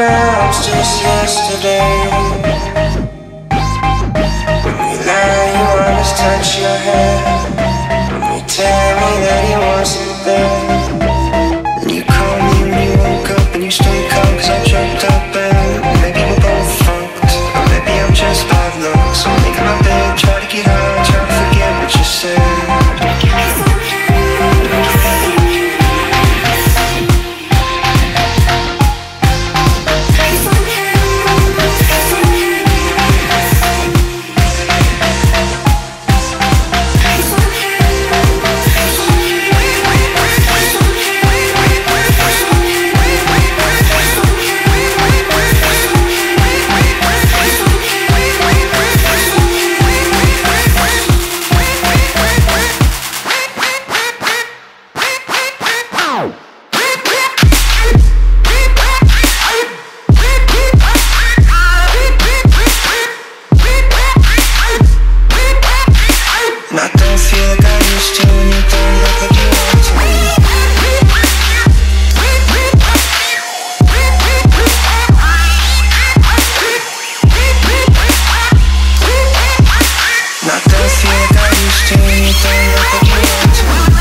amounts just yesterday. The you always touch your head. Jest jedno liście i to na podjęcie